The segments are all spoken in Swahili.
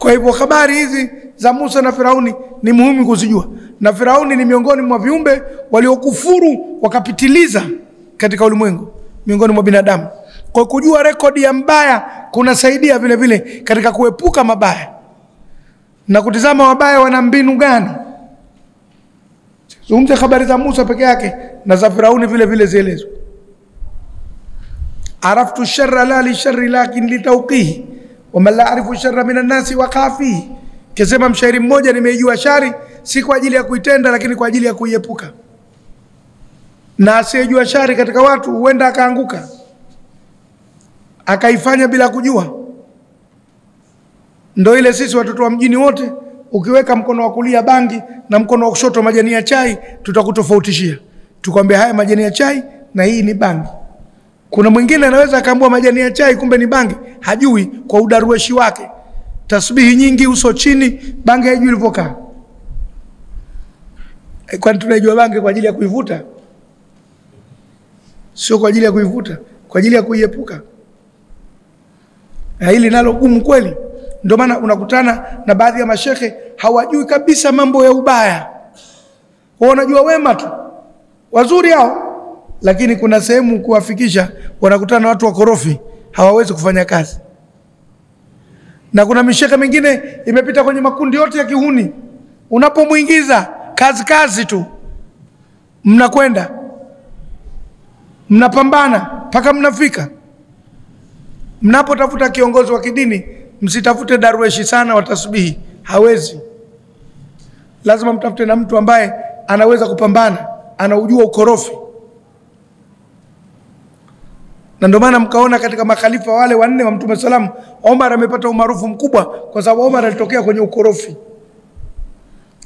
Kwa hivyo habari hizi za Musa na Firauni ni muhimu kuzijua, na Firauni ni miongoni mwa viumbe waliokufuru wakapitiliza katika ulimwengu miongoni mwa binadamu. Kwa kujua rekodi ya mbaya kunasaidia vile vile katika kuepuka mabaya na kutizama wabaya wana mbinu gani. Zungumze habari za Musa peke yake na za Firauni vile vile zielezwe. araftu sharra la li sharri lakin litauqihi waman la arifu sharra min annasi waqa fihi, kisema mshairi mmoja, nimeijua shari si kwa ajili ya kuitenda, lakini kwa ajili ya kuiepuka. Na asiyejua shari katika watu huenda akaanguka akaifanya bila kujua. Ndo ile sisi watoto wa mjini wote, ukiweka mkono wa kulia bangi na mkono wa kushoto majani ya chai, tutakutofautishia tukwambia haya majani ya chai na hii ni bangi. Kuna mwingine anaweza akaambua majani ya chai, kumbe ni bangi, hajui kwa udarueshi wake, tasbihi nyingi, uso chini, bangi haijui ilivyokaa. E, kwani tunaijua bangi kwa ajili ya kuivuta? Sio kwa ajili ya kuivuta, kwa ajili ya kuiepuka. Na hili nalo gumu kweli. Ndio maana unakutana na baadhi ya mashehe hawajui kabisa mambo ya ubaya, wanajua wema tu, wazuri hao lakini kuna sehemu kuwafikisha, wanakutana na watu wakorofi, hawawezi kufanya kazi. Na kuna misheka mingine imepita kwenye makundi yote ya kihuni, unapomwingiza kazi kazi tu, mnakwenda mnapambana mpaka mnafika. Mnapotafuta kiongozi wa kidini, msitafute darweshi sana watasubihi, hawezi. Lazima mtafute na mtu ambaye anaweza kupambana, anaujua ukorofi na ndio maana mkaona katika makhalifa wale wanne wa Mtume salam, Omar amepata umaarufu mkubwa kwa sababu Omar alitokea kwenye ukorofi.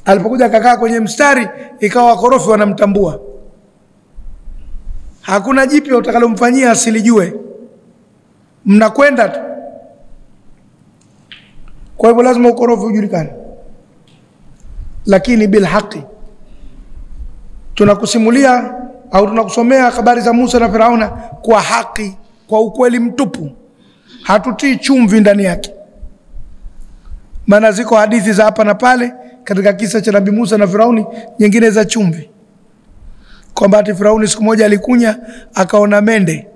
Alipokuja akakaa kwenye mstari, ikawa wakorofi wanamtambua. Hakuna jipya utakalomfanyia asilijue, mnakwenda tu. Kwa hivyo lazima ukorofi ujulikane, lakini bilhaqi. Tunakusimulia au tunakusomea habari za Musa na Firauna kwa haki, kwa ukweli mtupu, hatutii chumvi ndani yake. Maana ziko hadithi za hapa na pale katika kisa cha Nabii Musa na Firauni, nyingine za chumvi, kwamba ati Firauni siku moja alikunya akaona mende.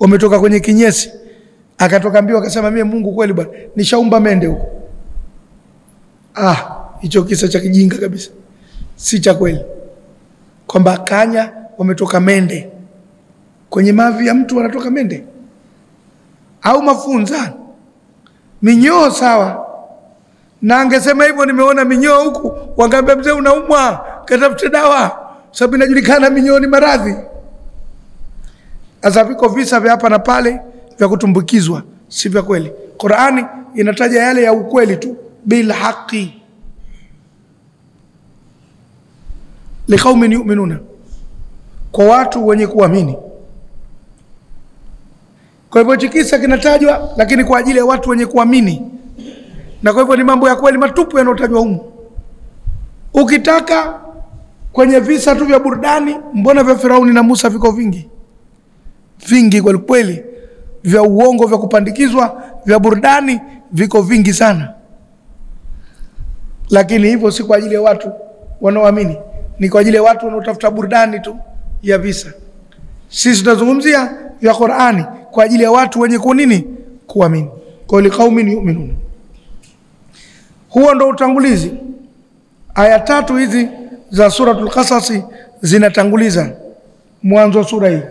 Wametoka kwenye kinyesi, akatoka mbio akasema, mie Mungu kweli bwana, nishaumba mende huko. Ah, hicho kisa cha kijinga kabisa, si cha kweli. Kwamba kanya wametoka mende. Kwenye mavi ya mtu wanatoka mende. Au mafunza? Minyoo sawa. Na angesema hivyo, nimeona minyoo huku, wangaambia mzee, unaumwa, katafute dawa, sababu inajulikana minyoo ni maradhi. Sasa viko visa vya hapa na pale vya kutumbukizwa, si vya kweli. Qurani inataja yale ya ukweli tu, bil haqi. Liqaumin yuminuna, kwa watu wenye kuamini. Kwa hivyo hichi kisa kinatajwa, lakini kwa ajili ya watu wenye kuamini, na kwa hivyo ni mambo ya kweli matupu yanayotajwa humu. Ukitaka kwenye visa tu vya burudani, mbona vya Firauni na Musa viko vingi? Vingi kweli kweli, vya uongo vya kupandikizwa, vya burudani viko vingi sana, lakini hivyo si kwa ajili ya watu wanaoamini. Ni kwa ajili ya watu wanaotafuta burudani tu ya visa. Sisi tunazungumzia vya Qur'ani kwa ajili ya watu wenye ku nini kuamini, kwa liqaumin yu'minun. Huo ndo utangulizi. Aya tatu hizi za suratul Qasas zinatanguliza mwanzo wa sura hii.